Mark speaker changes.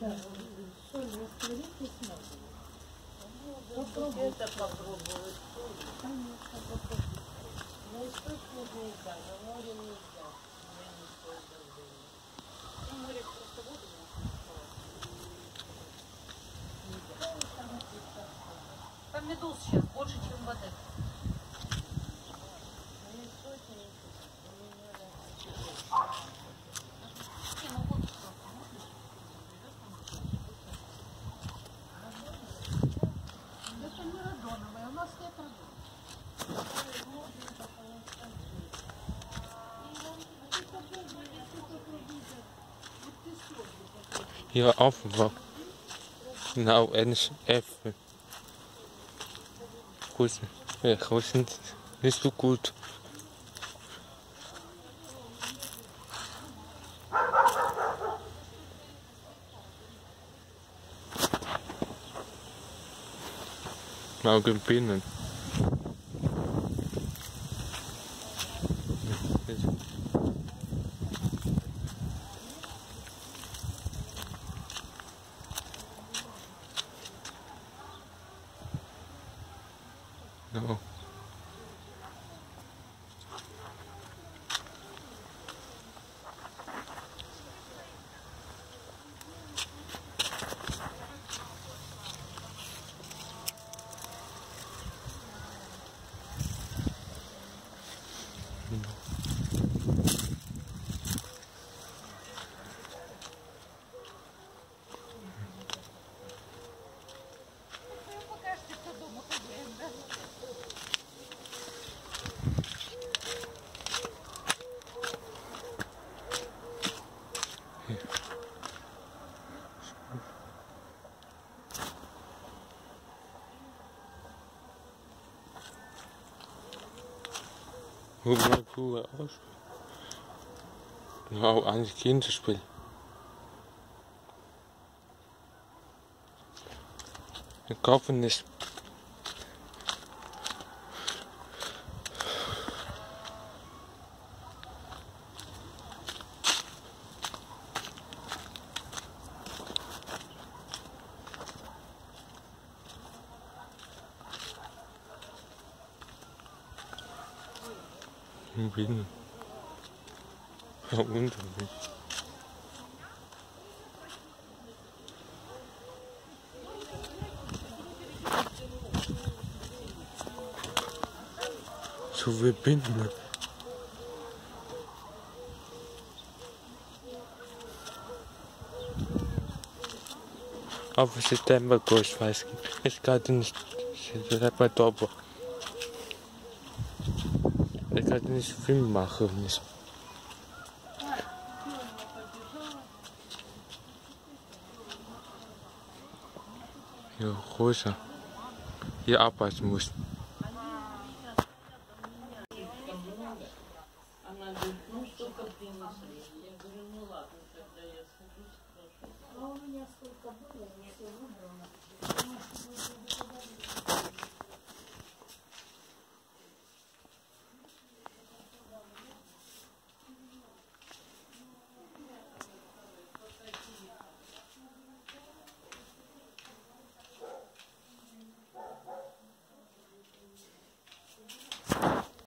Speaker 1: Да,
Speaker 2: соль растворить и смазать. Это
Speaker 1: попробовать.
Speaker 2: Конечно, попробуй.
Speaker 1: На источник нельзя, на море нельзя. Я не стою давление.
Speaker 2: Море просто воду Там медуз сейчас больше, чем воды.
Speaker 3: Nou, en eens even. Goed. Ja, niet zo goed. Nou, ik ben binnen. No. Hoe aus? Nou, eigentlich Kinderspiel. Wir kaufen nicht. Binnen. Ja, unter mich. So wie Binden. Auf September Kurs weiß ich gerade nicht. Ich habe doppelt. Zeit halt nicht Film mache. Nicht. Hier ruhiger. Hier arbeiten muss.
Speaker 1: Я говорю, ну ладно, тогда я схожу, спрошу. А
Speaker 2: у меня сколько было?